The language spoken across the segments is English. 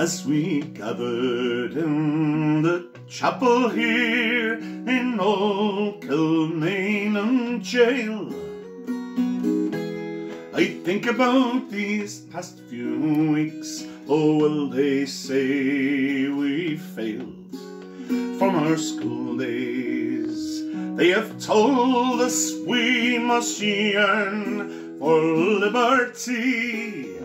as we gathered in the chapel here in old Kilmainham Gaol. I think about these past few weeks, oh will they say we failed from our school days. They have told us we must yearn for liberty.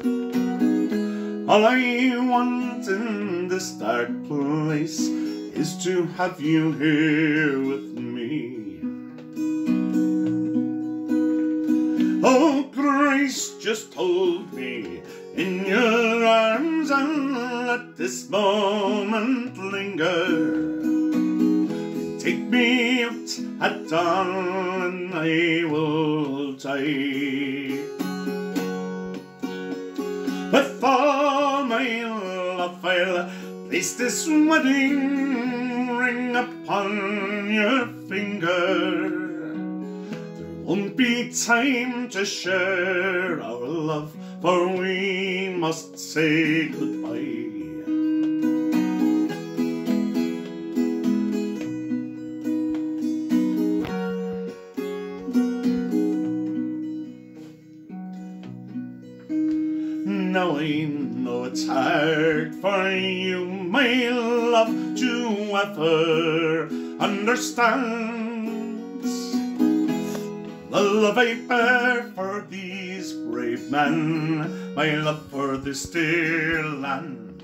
All I want in this dark place is to have you here with me. Oh, Grace, just hold me in your arms and let this moment linger. Take me out at dawn and I will die. I'll place this wedding ring upon your finger. There won't be time to share our love, for we must say goodbye. Now I know it's hard for you, my love, to ever understand the love I bear for these brave men, my love for this dear land.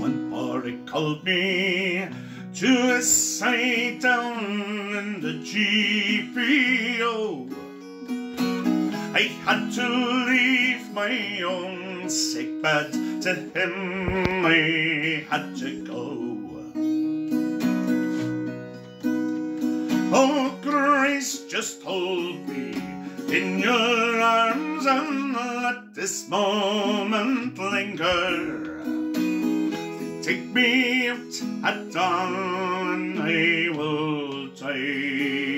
One boy called me to his side down in the GPO. I had to leave my own sick bed to him I had to go. Oh, Grace, just hold me in your arms and let this moment linger. Take me out at dawn, I will die.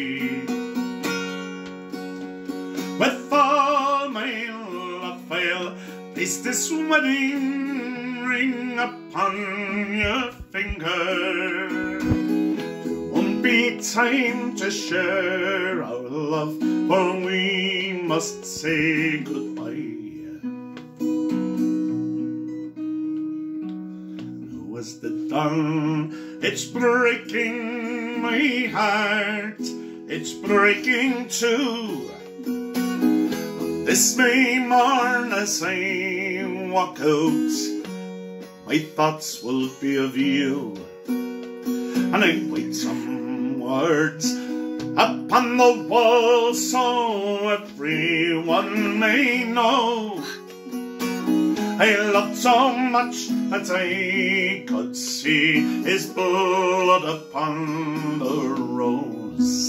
Place this wedding ring upon your finger. Won't be time to share our love, for we must say goodbye. Now as the dawn, it's breaking my heart, it's breaking too. This May morn as I walk out, my thoughts will be of you, and I wait some words upon the wall so everyone may know. I loved so much that I could see his blood upon the rose.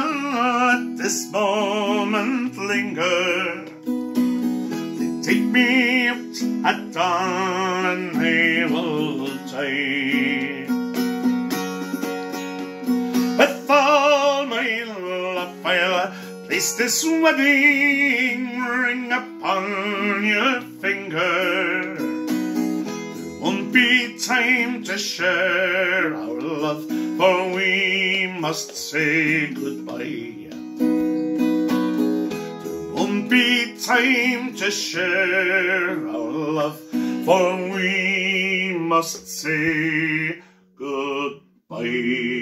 Let this moment linger. They take me out at dawn and they will die. With all my love I'll place this wedding ring upon your finger won't be time to share our love, for we must say goodbye. There won't be time to share our love, for we must say goodbye.